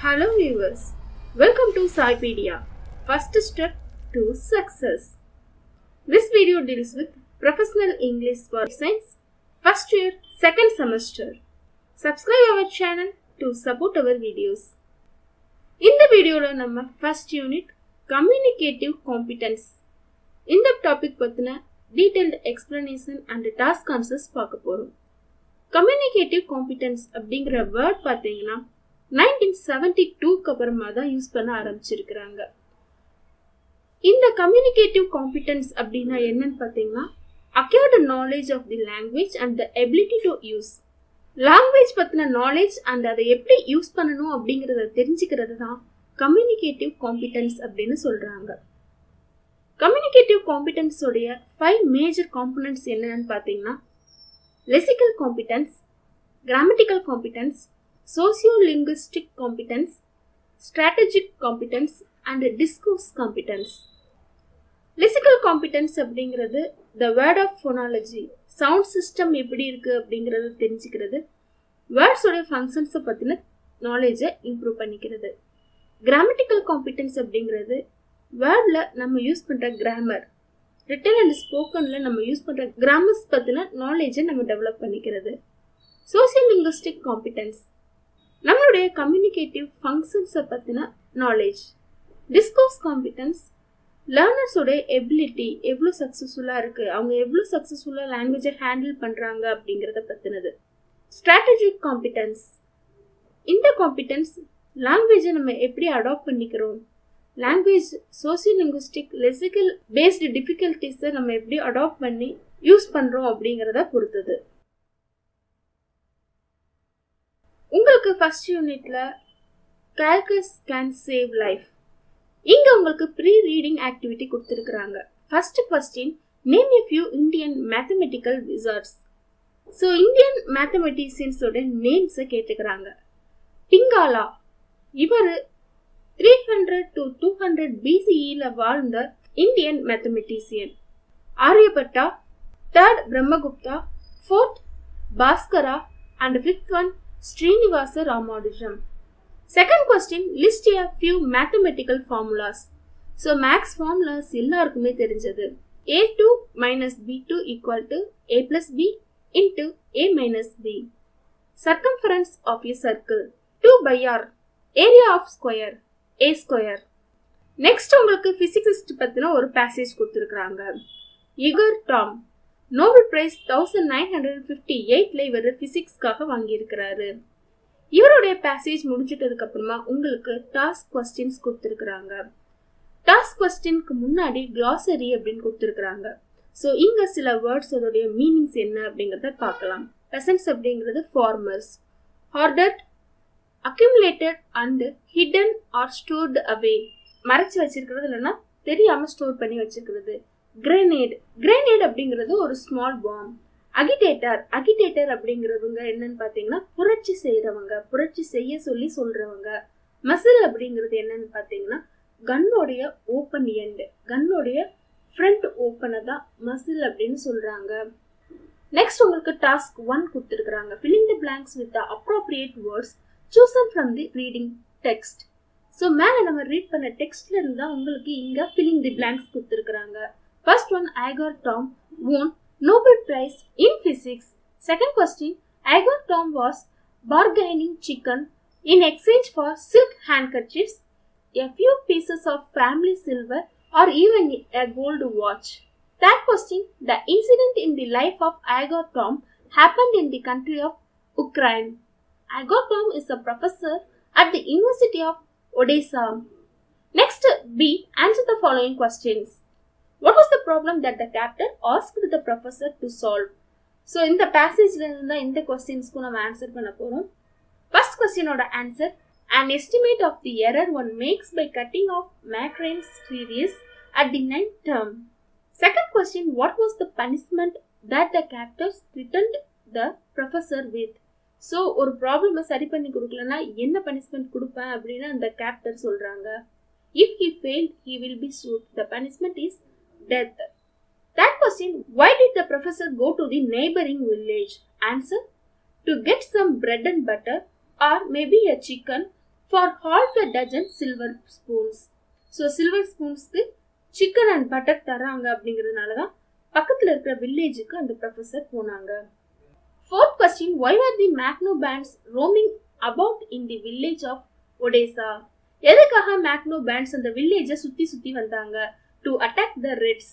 Hello viewers welcome to Saipedia first step to success this video deals with professional English for science first year second semester subscribe our channel to support our videos இந்த வீடியோவில் நம்ம first unit communicative competence இந்த topic பற்றின detailed explanation and task answers பார்க்க போகிறோம் communicative competence அப்படிங்கிற word பார்த்தீங்கன்னா nineteen seventy டூக்கு அப்புறமா தான் யூஸ் பண்ண ஆரம்பிச்சிருக்கிறாங்க. இந்த கம்யூனிகேட்டிவ் காம்பிடன்ஸ் அப்படின்னா என்னன்னு பார்த்தீங்கன்னா acquired knowledge of the language and the ability to use language பற்றின நாலேஜ் அண்ட் அதை எப்படி யூஸ் பண்ணணும் அப்படிங்கிறத தெரிஞ்சுக்கிறது தான் கம்யூனிகேட்டிவ் காம்பிடன்ஸ் அப்படின்னு சொல்கிறாங்க கம்யூனிகேட்டிவ் காம்பிடன்ஸோடைய ஃபைவ் மேஜர் காம்பனன்ட்ஸ் என்னென்னு பார்த்தீங்கன்னா lexical competence grammatical competence sociolinguistic competence strategic competence and discourse competence lexical competence அப்படிங்கிறது the word of phonology sound system எப்படி இருக்குது அப்படிங்கிறது தெரிஞ்சுக்கிறது. வேர்ட்ஸோடைய ஃபங்க்ஷன்ஸை பற்றின நாலேஜை இம்ப்ரூவ் பண்ணிக்கிறது. கிராமட்டிக்கல் காம்பிடன்ஸ் அப்படிங்கிறது வேர்டில் நம்ம யூஸ் பண்ணுற கிராமர் ரிட்டன் அண்ட் ஸ்போக்கனில் நம்ம யூஸ் பண்ணுற கிராமர்ஸ் பற்றின நாலேஜை நம்ம டெவலப் பண்ணிக்கிறது. சோசியல் லிங்குஸ்டிக் காம்பிடன்ஸ் நம்மளுடைய கம்யூனிகேட்டிவ் ஃபங்க்ஷன்ஸை பற்றின நாலேஜ் டிஸ்கோஸ் காம்பிடன்ஸ் லேர்னர்ஸோட எபிலிட்டி எவ்வளோ சக்ஸஸ்ஃபுல்லாக இருக்குது அவங்க எவ்வளோ சக்ஸஸ்ஃபுல்லாக லாங்குவேஜை ஹேண்டில் பண்ணுறாங்க அப்படிங்கிறத பற்றினது ஸ்ட்ராட்டஜிக் காம்பிடன்ஸ் இந்த காம்பிடன்ஸ் லாங்குவேஜை நம்ம எப்படி அடாப்ட் பண்ணிக்கிறோம் language social linguistic lexical based டிஃபிகல்ட்டிஸை நம்ம எப்படி அடாப்ட் பண்ணி யூஸ் பண்ணுறோம் அப்படிங்கிறத பொறுத்தது. உங்களுக்கு ஃபர்ஸ்ட் யூனிட்ல கால்கஸ் கேன் சேவ் லைஃப் இங்க உங்களுக்கு ப்ரீ ரீடிங் ஆக்டிவிட்டி கொடுத்துருக்குறாங்க first question name a few Indian mathematical wizards so Indian மேத்தமெட்டிஷியன்ஸோட நேம்ஸை கேட்டுக்கிறாங்க. பிங்காலா இவர் three hundred to two hundred பிசிஇல வாழ்ந்த Indian mathematician Aryabhata third Brahmagupta fourth Bhaskara and fifth one Srinivasa Ramanujam. Second question list a few mathematical formulas so maths formulas எல்லாருக்குமே தெரிஞ்சது. A two minus B two equal to A plus B into A minus B circumference of a circle two pi R area of square A square next உங்களுக்கு physicist பற்றின ஒரு passage கொடுத்துருக்குறாங்க. Igor Tamm Nobel prize thousand nine hundred fifty எயிட்ல இவர் பிசிக்ஸ்க்காக வாங்கியிருக்கிறாரு. இவருடைய passage முடிஞ்சிட்டதுக்கு அப்புறமா உங்களுக்கு டாஸ்க் கொஸ்டின்ஸ் கொடுத்துருக்குறாங்க. டாஸ்க் கொஸ்டினுக்கு முன்னாடி கிளாசரி அப்படின்னு கொடுத்துருக்குறாங்க. ஸோ இங்கே சில வேர்ட்ஸ் அதோடைய மீனிங்ஸ் என்ன அப்படிங்கிறத பார்க்கலாம். பெசன்ஸ் அப்படிங்கிறது farmers hoarded accumulated and hidden or stored away மறைச்சு வச்சிருக்கிறது இல்லைன்னா தெரியாமல் ஸ்டோர் பண்ணி வச்சிருக்கிறது. கிரேனேட் கிரேனேட் அப்படிங்கிறது ஒரு ஸ்மால் பாம் அகிடேட்டர் அகிடேட்டர் அப்படிங்கிறவங்க என்னன்னு பார்த்தீங்கன்னா புரட்சி செய்கிறவங்க புரட்சி செய்ய சொல்லி சொல்றவங்க. மசில் அப்படிங்கிறது என்னன்னு பார்த்தீங்கன்னா கன்னோடைய ஓப்பன் எண்டு கன்னோடைய ஃப்ரண்ட் ஓப்பனை தான் மசில் அப்படின்னு சொல்றாங்க. நெக்ஸ்ட் உங்களுக்கு டாஸ்க் ஒன் கொடுத்துருக்குறாங்க. Filling the blanks with the appropriate words chosen from the reading text so மேலே நம்ம ரீட் பண்ண டெக்ஸ்ட்ல இருந்தால் உங்களுக்கு இங்கே ஃபில்லிங் தி பிளாங்க்ஸ் கொடுத்துருக்குறாங்க. First one, Igor Tom won Nobel Prize in Physics. Second question, Igor Tom was bargaining chicken in exchange for silk handkerchiefs, a few pieces of family silver, or even a gold watch. Third question, the incident in the life of Igor Tom happened in the country of Ukraine. Igor Tom is a professor at the University of Odessa. Next, B. Answer the following questions. What was the problem that the captain asked the professor to solve? So இந்த பேசேஜில் இருந்து தான் இந்த கொஸ்டின்ஸ்க்கும் நம்ம answer பண்ண போகிறோம் first கொஸ்டினோட answer and estimate of the error one makes by cutting off Maclaurin series at the nine term second question what was the punishment that the captors returned the professor with so ஒரு ப்ராப்ளமை சரி பண்ணி கொடுக்கலன்னா என்ன punishment கொடுப்பேன்? அப்படின்னு அந்த captor சொல்கிறாங்க if he fail he will be shoot the punishment is death. That question Why did the professor go to the neighboring village? Answer To get some bread and butter or maybe a chicken for half a dozen silver spoons so silver ஸ்பூன்ஸ்க்கு chicken and butter தராங்க அப்படிங்கிறதுனால தான் பக்கத்தில் இருக்கிற வில்லேஜுக்கு அந்த professor போனாங்க fourth question why are the Makhno bands roaming about in the village of Odessa எதுக்காக Makhno bands அந்த வில்லேஜை சுற்றி சுற்றி வந்தாங்க to attack the Reds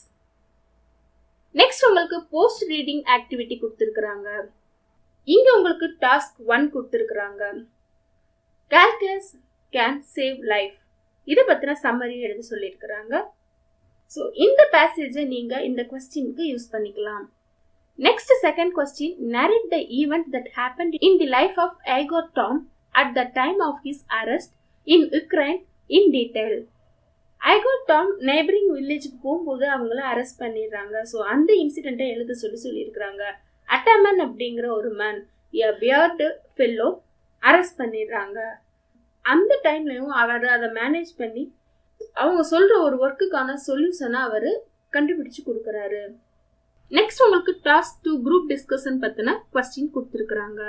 next உங்களுக்கு போஸ்ட் ரீடிங் ஆக்டிவிட்டி கொடுத்துருக்குறாங்க. இங்கே உங்களுக்கு டாஸ்க் ஒன் கொடுத்துருக்குறாங்க. கேல்குலஸ் கேன் சேவ் லைஃப் இதை பற்றின சம்மரி எழுத சொல்லியிருக்கிறாங்க. ஸோ இந்த பேசேஜை நீங்கள் இந்த கொஸ்டினுக்கு யூஸ் பண்ணிக்கலாம். Next second question narrate the event that happen in the life of Igor Tamm at the time of his arrest in Ukraine in detail Igor neighbouring வில்லேஜுக்கு போகும்போது அவங்கள அரெஸ்ட் பண்ணிடுறாங்க. ஸோ அந்த இன்சிடெண்ட்டை எழுத சொல்லி சொல்லியிருக்கிறாங்க. அட்டாமன் அப்படிங்கிற ஒரு man a bearded fellow arrest பண்ணிடுறாங்க. அந்த டைம்லையும் அவர் அதை மேனேஜ் பண்ணி அவங்க சொல்கிற ஒரு ஒர்க்குக்கான சொல்யூஷனை அவர் கண்டுபிடிச்சு கொடுக்குறாரு. நெக்ஸ்ட் உங்களுக்கு டாஸ்க் டூ குரூப் டிஸ்கஷன் பற்றின கொஸ்டின் கொடுத்துருக்குறாங்க.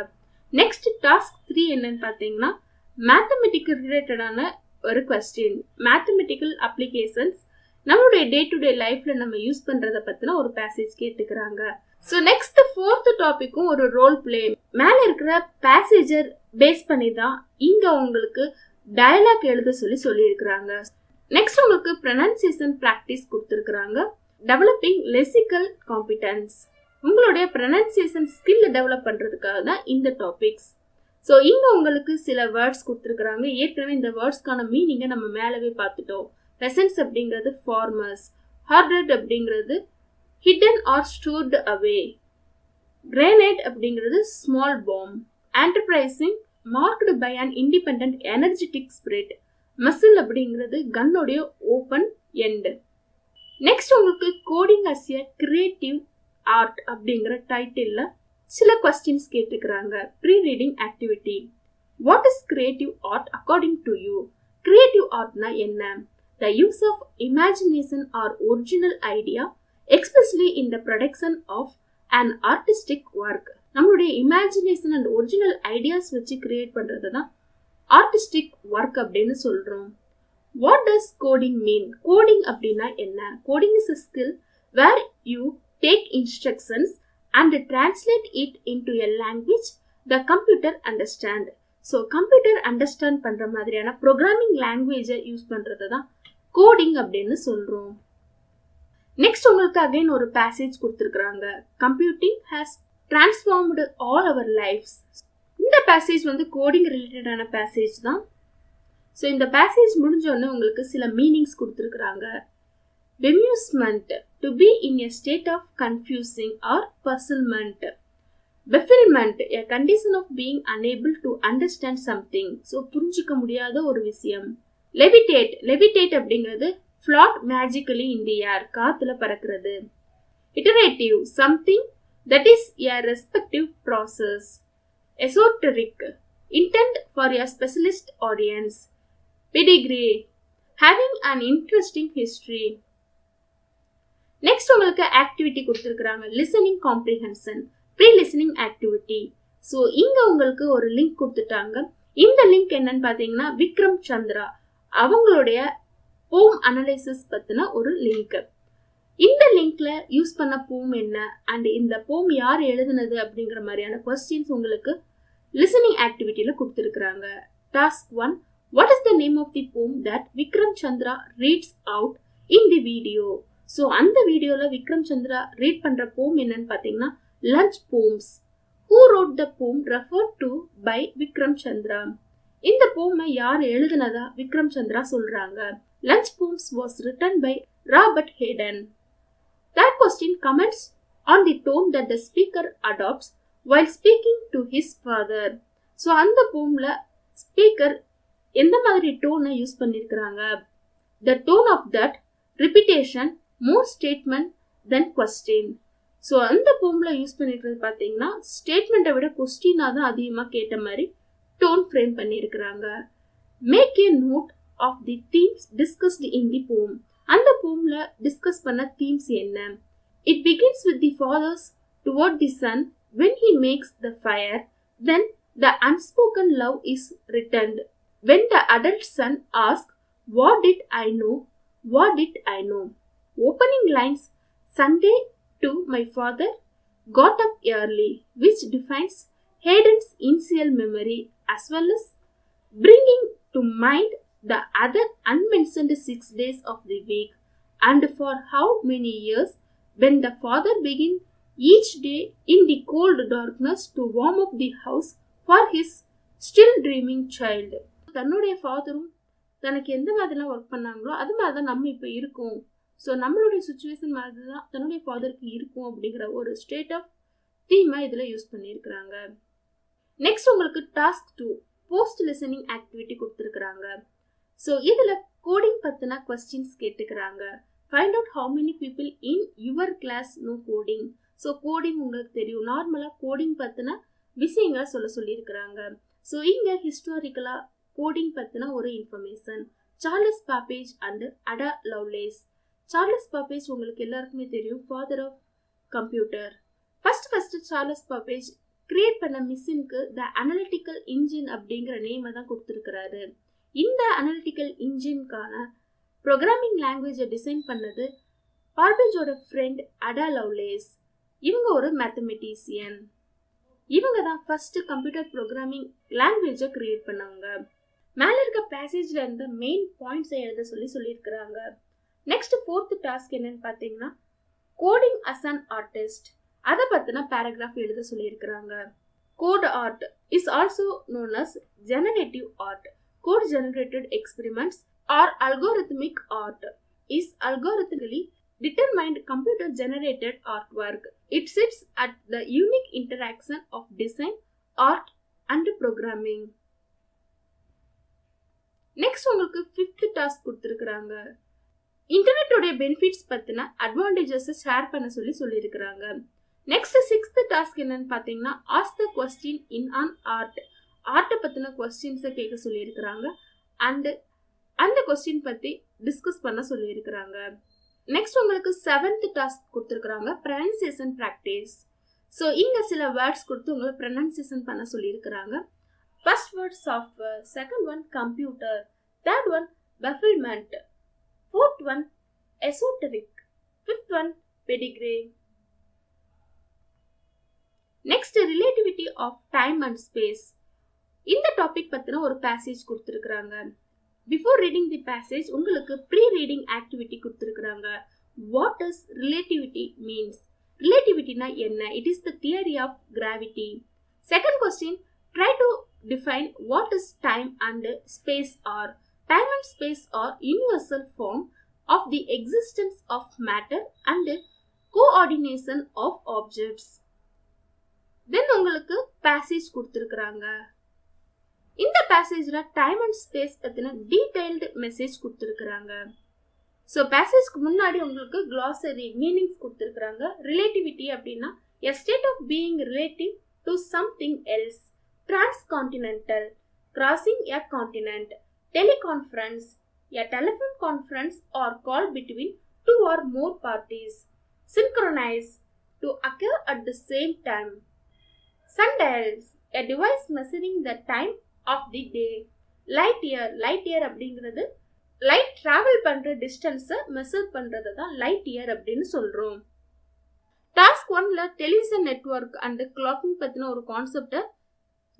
நெக்ஸ்ட் டாஸ்க் த்ரீ என்னன்னு பார்த்தீங்கன்னா மேத்தமெட்டிக்கல் ரிலேட்டடான ஒரு கொஸ்டின் மேத்தமெட்டிக்கல் அப்ளிகேஷன்ஸ் நம்மளுடைய டே டு டே லைஃப்ல நம்ம யூஸ் பண்றத பத்தின ஒரு பேசேஜ் கேட்டுக்கிறாங்க. ஸோ நெக்ஸ்ட் ஃபோர்த் டாபிக்கும் ஒரு ரோல் பிளே மேல இருக்கிற பேசேஜர் பேஸ் பண்ணி தான் இங்க உங்களுக்கு டயலாக் எழுத சொல்லி சொல்லியிருக்கிறாங்க. நெக்ஸ்ட் உங்களுக்கு ப்ரனன்சியேஷன் ப்ராக்டிஸ் கொடுத்துருக்குறாங்க. டெவலப்பிங் லெசிக்கல் காம்பிடன்ஸ் உங்களுடைய ப்ரனன்சியேஷன் ஸ்கில் டெவலப் பண்றதுக்காக தான் இந்த டாபிக்ஸ் ஸோ இங்கே உங்களுக்கு சில வேர்ட்ஸ் கொடுத்துருக்குறாங்க. ஏற்கனவே இந்த வேர்ட்ஸ்க்கான மீனிங்கை நம்ம மேலவே பார்த்துட்டோம். பெசன்ஸ் அப்படிங்கிறது ஃபார்மர்ஸ் ஹார்டட் அப்படிங்கிறது hidden or stored away granite அப்படிங்கிறது small palm enterprising marked by an independent energetic spirit muscle அப்படிங்கிறது கன்னுடைய ஓப்பன் எண்டு நெக்ஸ்ட் உங்களுக்கு coding as a creative art அப்படிங்கிற டைட்டிலில் சில கொஸ்டின்ஸ் கேட்டுக்கிறாங்க. Pre reading activity what is creative art according to you creative ஆர்ட்னா என்ன? The use of imagination or original idea especially in the production of and artistic work நம்மளுடைய imagination and original ideas வச்சு create பண்ணுறது தான் artistic work அப்படின்னு சொல்கிறோம் what does coding mean coding அப்படின்னா என்ன? Coding is a skill where you take instructions and translate it into a language the computer understand. So computer understand பண்ற மாதிரியான programming லாங்குவேஜை யூஸ் பண்ணுறது தான் கோடிங் அப்படின்னு சொல்றோம். நெக்ஸ்ட் உங்களுக்கு அகைன் ஒரு பேசேஜ் கொடுத்துருக்குறாங்க. Computing has transformed all our lives இந்த பேசேஜ் வந்து கோடிங் ரிலேட்டடான பேசேஜ் தான். ஸோ இந்த பேசேஜ் முடிஞ்சோடனே உங்களுக்கு சில மீனிங்ஸ் கொடுத்துருக்குறாங்க. bemusement to be in a state of confusing or puzzlement bafflement a condition of being unable to understand something so புரிஞ்சிக்க முடியாத ஒரு விஷயம் லெவிடேட் லெவிடேட் அப்படிங்கிறது float magically in the air காத்துல பறக்கிறது iterative something that is a respective process esoteric intent for a specialist audience pedigree having an interesting history Next உங்களுக்கு activity கொடுத்துருக்குறாங்க. Listening comprehension pre listening activity so இங்க உங்களுக்கு ஒரு link கொடுத்துட்டாங்க. இந்த link என்னன்னு பார்த்தீங்கன்னா விக்ரம் சந்திரா அவங்களுடைய போம் அனலைசிஸ் பத்தின ஒரு லிங்க் இந்த லிங்க்ல யூஸ் பண்ண போம் என்ன? அண்ட் இந்த போம் யார் எழுதுனது அப்படிங்கிற மாதிரியான கொஸ்டின்ஸ் உங்களுக்கு லிசனிங் ஆக்டிவிட்டியில கொடுத்துருக்குறாங்க. Task one what is the name of the poem that Vikram Chandra reads out in the video so அந்த வீடியோவில் விக்ரம் சந்திரா ரீட் பண்ணுற போம் என்னன்னு பார்த்தீங்கன்னா lunch poems who wrote the poem refer to by Vikram Chandra? இந்த போமை யார் எழுதுனதா விக்ரம் சந்திரா சொல்றாங்க. Lunch poems was written by Robert Hayden Third question comments on the tone that the speaker adapts while speaking to his father so அந்த போம்ல speaker எந்த மாதிரி டோனை யூஸ் பண்ணியிருக்கிறாங்க the tone of that repetition more statement then question so அந்த போம்ல use பண்ணிருக்கிறது பார்த்தீங்கன்னா ஸ்டேட்மெண்ட்டை விட கொஸ்டினாக தான் அதிகமாக கேட்ட மாதிரி டோன் ஃப்ரேம் பண்ணியிருக்கிறாங்க make a note of the themes discussed in the poem அந்த போமில் டிஸ்கஸ் பண்ண தீம்ஸ் என்ன? It begins with the father's toward the son when he makes the fire then the unspoken love is returned when the adult son ask what did I know what did I know Opening lines Sunday to my father got up early, which defines Hayden's initial memory as well as bringing to mind the other unmentioned six days of the week and for how many years when the father began each day in the cold darkness to warm up the house for his still dreaming child தன்னுடைய ஃபாதரும் தனக்கு எந்த மாதிரிலாம் work பண்ணாங்களோ அது மாதிரி தான் நம்ம இப்போ இருக்கோம் ஸோ நம்மளுடைய சுச்சுவேஷன் மாதிரி தான் தன்னுடைய ஃபாதருக்கு இருக்கும் அப்படிங்கிற ஒரு ஸ்டேட் ஆஃப் தீமை இதில் யூஸ் பண்ணியிருக்கிறாங்க. நெக்ஸ்ட் உங்களுக்கு task two post listening activity கொடுத்துருக்குறாங்க. ஸோ இதில் கோடிங் பற்றின கொஸ்டின்ஸ் கேட்டுக்கிறாங்க. Find out how many people in your class know coding so coding உங்களுக்கு தெரியும். நார்மலாக கோடிங் பற்றின விஷயங்களை சொல்ல சொல்லியிருக்கிறாங்க. ஸோ இங்கே ஹிஸ்டாரிக்கலாக கோடிங் பற்றின ஒரு information Charles Babbage and Ada Lovelace Charles Babbage உங்களுக்கு எல்லாருக்குமே தெரியும். Father of computer first first Charles Babbage create பண்ண மிஷினுக்கு த அனலிட்டிக்கல் இன்ஜின் அப்படிங்கிற நேமை தான் கொடுத்துருக்கிறாரு. இந்த அனலிட்டிக்கல் இன்ஜின்கான ப்ரோக்ராமிங் லாங்குவேஜை டிசைன் பண்ணது பார்பேஜோட ஃப்ரெண்ட் அடா லவ்லேஸ் இவங்க ஒரு மேத்தமெட்டிஷியன் இவங்க தான் ஃபர்ஸ்ட் கம்ப்யூட்டர் ப்ரோக்ராமிங் லாங்குவேஜை கிரியேட் பண்ணவங்க. மேலே இருக்க பேசேஜில் இருந்த மெயின் பாயிண்ட்ஸை எழுத சொல்லி சொல்லியிருக்கிறாங்க. நெக்ஸ்ட் ஃபோர்த் டாஸ்க் என்னன்னு பார்த்தீங்கன்னா கோடிங் அஸ் அன் ஆர்டிஸ்ட் அதை பற்றின பேராகிராஃப் எழுத சொல்லியிருக்கிறாங்க. Code art is also known as generative art code generated experiments or algorithmic art is algorithmically determined computer generated artwork. It sits at the unique interaction of design, art and programming. Next உங்களுக்கு fifth task கொடுத்துருக்குறாங்க. இன்டர்நெட்டோடைய benefits பற்றின அட்வான்டேஜஸை share பண்ண சொல்லி சொல்லியிருக்கிறாங்க. Next sixth task என்னன்னு பார்த்தீங்கன்னா as the question in on art ஆர்ட்டை பற்றின கொஸ்டின்ஸை கேட்க சொல்லியிருக்கிறாங்க. அண்டு அந்த கொஸ்டின் பற்றி டிஸ்கஸ் பண்ண சொல்லியிருக்கிறாங்க. நெக்ஸ்ட் உங்களுக்கு செவன்த் டாஸ்க் கொடுத்துருக்குறாங்க ப்ரனன்சியேஷன் ப்ராக்டிஸ் ஸோ இங்கே சில வேர்ட்ஸ் கொடுத்து உங்களை ப்ரனன்சியேஷன் பண்ண சொல்லியிருக்கிறாங்க. First word software second one computer third one bafflement fourth one esoteric fifth one pedigree next relativity of time and space இந்த டாபிக் பற்றின ஒரு பேசேஜ் கொடுத்துருக்குறாங்க. பிஃபோர் ரீடிங் தி பேசேஜ் உங்களுக்கு ப்ரீ ரீடிங் ஆக்டிவிட்டி கொடுத்துருக்குறாங்க. What is relativity means ரிலேட்டிவிட்டினா என்ன? It is the theory of gravity second question try to define what is time and space or time and space are universal form of the existence of matter and coordination of objects then உங்களுக்கு passage கொடுத்துருக்குறாங்க. இந்த பேசேஜில் time and space பற்றின detailed message கொடுத்துருக்குறாங்க. So பேசேஜ்க்கு முன்னாடி உங்களுக்கு glossary meanings கொடுத்துருக்குறாங்க. ரிலேட்டிவிட்டி அப்படின்னா a state of being relative to something else transcontinental crossing a continent teleconference a telephone conference or call between two or more parties synchronise to occur at the same time sundials a device measuring the time of the day light year light year அப்படிங்கிறது light travel பண்ணுற டிஸ்டன்ஸை measure பண்ணுறது தான் light year அப்படின்னு சொல்கிறோம் task ஒன்ல television network and clocking பற்றின ஒரு கான்செப்டை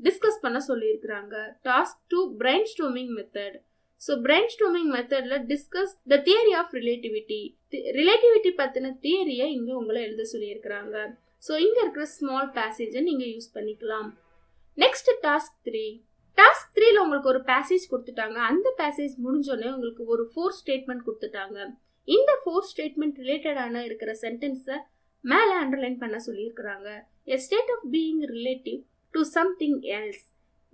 டிஸ்கஸ் பண்ண சொல்லியிருக்கிறாங்க. Task two brainstorming method so brainstorming மெத்தடில் discuss the theory of relativity relativity பற்றின தியரியை இங்கே உங்களை எழுத சொல்லியிருக்கிறாங்க. ஸோ இங்கே இருக்கிற ஸ்மால் பேசேஜை நீங்கள் யூஸ் பண்ணிக்கலாம். நெக்ஸ்ட் டாஸ்க் த்ரீ டாஸ்க் த்ரீல உங்களுக்கு ஒரு பேசேஜ் கொடுத்துட்டாங்க. அந்த பேசேஜ் முடிஞ்சோடனே உங்களுக்கு ஒரு ஃபோர் ஸ்டேட்மெண்ட் கொடுத்துட்டாங்க. இந்த ஃபோர் ஸ்டேட்மெண்ட் ரிலேட்டடான இருக்கிற சென்டென்ஸை மேலே அண்டர்லைன் பண்ண சொல்லியிருக்கிறாங்க. A state of being relative to something else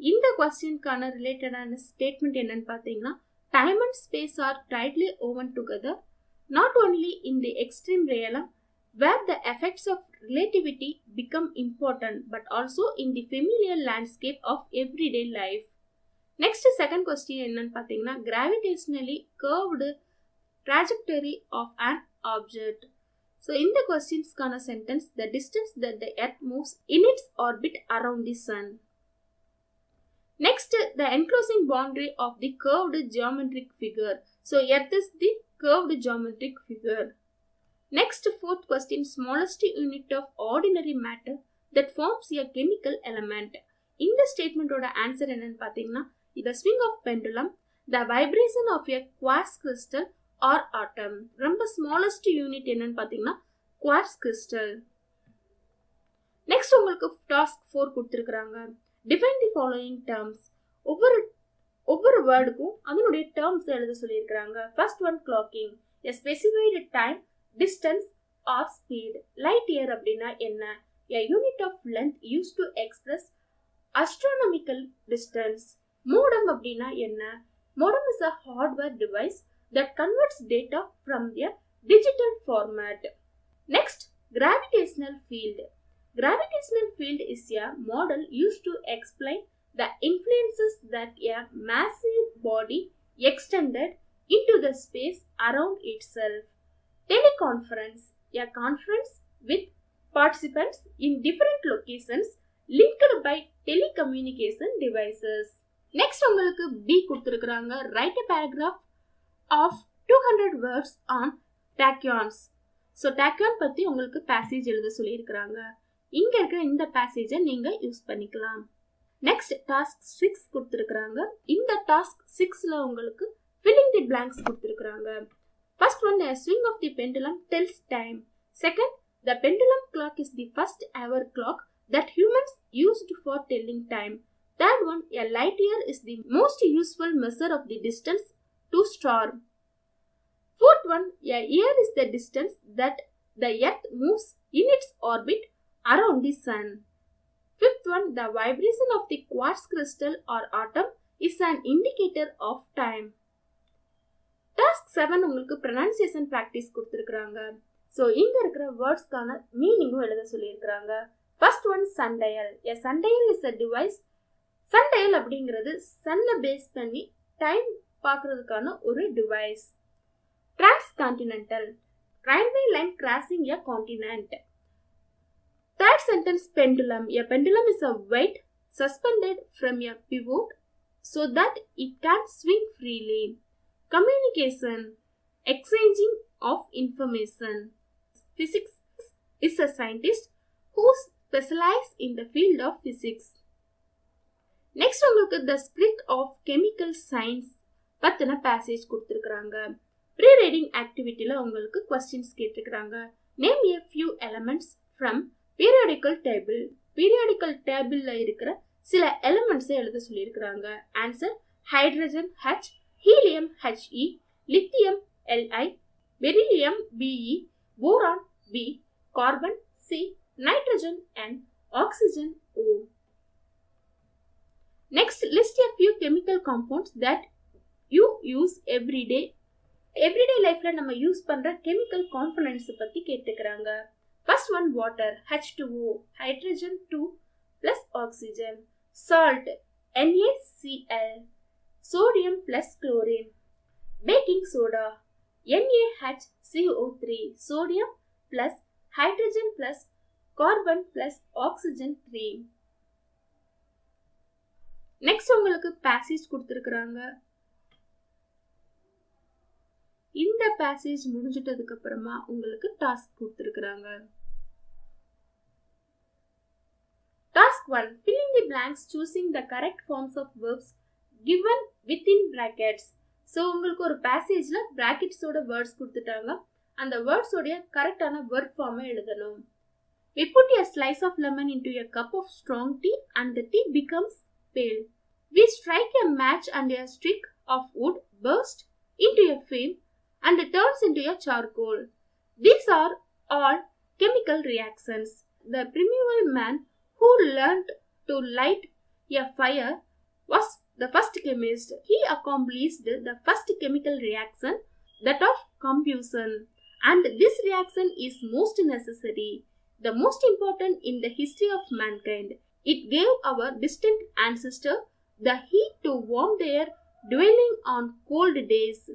இந்த கொஸ்டினுக்கான ரிலேட்டடான ஸ்டேட்மெண்ட் என்னன்னு பார்த்தீங்கன்னா time and space are tightly woven together not only in the extreme realm where the effects of relativity become important but also in the familiar landscape of everyday life next second question என்னன்னு பார்த்தீங்கன்னா gravitationally curved trajectory of an object So இந்த கொஸ்டின்ஸ்க்கான sentence the distance that the earth moves in its orbit around the sun. Next, the enclosing boundary of the curved geometric figure. So, earth is the curved geometric figure. Next, fourth question, smallest unit of ordinary matter that forms a chemical element. இந்த ஸ்டேட்மெண்ட்டோட answer என்னன்னு பார்த்தீங்கன்னா the swing of pendulum, the vibration of a quartz crystal or atom ரொம்ப smallest unit என்னன்னு பார்த்தீங்கன்னா quartz crystal next உங்களுக்கு task four கொடுத்துருக்குறாங்க. Define the following terms ஒவ்வொரு ஒவ்வொரு வேர்டுக்கும் அதனுடைய டேர்ம்ஸ் எழுத சொல்லியிருக்கிறாங்க. First one clocking a specified time distance or speed light year அப்படின்னா என்ன? A unit of length use to express astronomical distance modem அப்படின்னா என்ன? Modem is a hardware device That converts data from a digital format next gravitational field Gravitational field is a model used to explain the influences that a massive body extended into the space around itself. Teleconference, a conference with participants in different locations linked by telecommunication devices. Next உங்களுக்கு B கொடுத்துருக்குறாங்க right a paragraph of two hundred words on tachyons so tachyon பற்றி உங்களுக்கு passage எழுத சொல்லியிருக்கிறாங்க. இங்க இருக்கிற இந்த பேசேஜை நீங்கள் யூஸ் பண்ணிக்கலாம். நெக்ஸ்ட் டாஸ்க் சிக்ஸ் கொடுத்துருக்குறாங்க. இந்த டாஸ்க் சிக்ஸ்ல உங்களுக்கு ஃபில்லிங் தி பிளாங்க்ஸ் கொடுத்துருக்குறாங்க. First one swing of the pendulum tells time second the pendulum clock is the first hour clock that humans used for telling time third one a light year is the most useful measure of the distance to star fourth one a year is the distance that the earth moves in its orbit around the sun. Fifth one, the vibration of the quartz crystal or atom is an indicator of time. Task seven உங்களுக்கு pronunciation practice கொடுத்துருக்குறாங்க. So இங்கே இருக்கிற வேர்ட்ஸ்க்கான மீனிங்கும் எழுத சொல்லியிருக்கிறாங்க. First one sundial a sundial is a device sundial அப்படிங்கிறது சன்னை பேஸ் பண்ணி டைம் பார்க்கறதுக்கான ஒரு device transcontinental railway line crossing a continent Third sentence pendulum. A pendulum is a weight suspended from a pivot so that it can swing freely. Communication. Exchanging of information. Physics is a scientist who specializes in the field of physics. Next உங்களுக்கு the spirit of chemical science பற்றின passage கொடுத்துருக்குறாங்க. Pre reading ஆக்டிவிட்டியில் உங்களுக்கு questions கேட்டிருக்கிறாங்க. Name a few elements from periodical table periodical டேபிளில் இருக்கிற சில எலமெண்ட்ஸை எழுத சொல்லியிருக்கிறாங்க. Answer hydrogen H helium H E lithium L I beryllium B E boron B carbon C nitrogen and oxygen O next list a few chemical compounds that you use every day everyday லைஃப்ல நம்ம use பண்ற chemical components பத்தி கேட்டுக்கிறாங்க first one water H two O hydrogen two plus oxygen salt N A C L sodium plus chlorine baking soda N A H C O three sodium plus hydrogen plus carbon plus oxygen three next உங்களுக்கு passage கொடுத்துருக்குறாங்க இந்த passage முடிஞ்சிட்டதுக்கு அப்புறமா உங்களுக்கு task கொடுத்துருக்குறாங்க. Task one filling the blanks choosing the correct forms of verbs given within brackets so உங்களுக்கு ஒரு பேசேஜில் ப்ராக்கெட்ஸோட words கொடுத்துட்டாங்க. அந்த வேர்ட்ஸோடைய கரெக்டான வேர்ட் ஃபார்மை எழுதணும். We put a slice of lemon into a cup of strong tea and the tea becomes pale. We strike a match and a stick of wood bursts into a flame and turns into a charcoal. These are all chemical reactions. The primeval man who learnt to light a fire was the first chemist. He accomplished the first chemical reaction, that of combustion, and this reaction is most necessary, the most important in the history of mankind. It gave our distant ancestor the heat to warm their dwelling on cold days.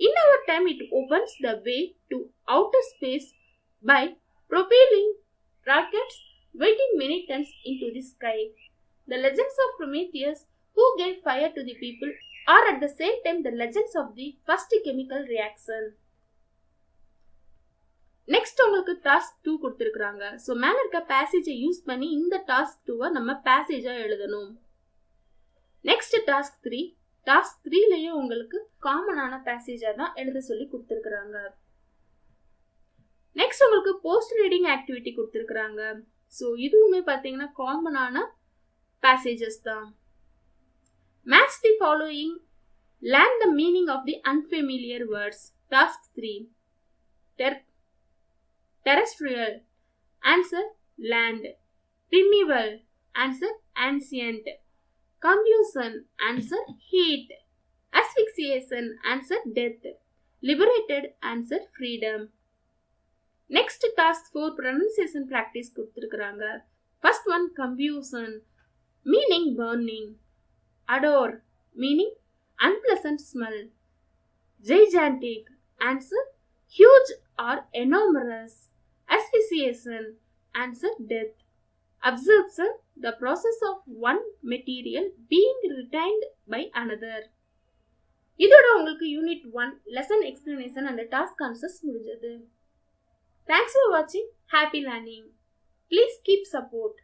In our time, it opens the way to outer space by propelling rockets weighing many tons into the sky. The legends of Prometheus who gave fire to the people are at the same time the legends of the first chemical reaction next உங்களுக்கு task two கொடுத்துருக்குறாங்க so மேலே இருக்க பேசேஜை use பண்ணி இந்த task டூவை நம்ம பேசேஜாக எழுதணும் நெக்ஸ்ட் டாஸ்க் த்ரீ டாஸ்க் த்ரீலையும் உங்களுக்கு காமனான பேசேஜாக தான் எழுத சொல்லி கொடுத்துருக்குறாங்க. நெக்ஸ்ட் உங்களுக்கு போஸ்ட் ரீடிங் ஆக்டிவிட்டி கொடுத்துருக்குறாங்க. ஸோ இதுவுமே பார்த்தீங்கன்னா காமனான பேசேஜஸ் தான். Match the following learn the meaning of the unfamiliar words task three der terrestrial answer land primeval. Answer ancient confusion answer heat asphyxiation answer death liberated answer freedom next task for pronunciation practice கொடுத்துருக்குறாங்க first one confusion meaning burning adore meaning unpleasant smell gigantic answer huge or enormous asphyxiation answer death absorption the process of one material being retained by another. இதோட உங்களுக்கு unit one lesson explanation and task answers முடிஞ்சது. Thanks for வாட்சிங் happy learning please keep support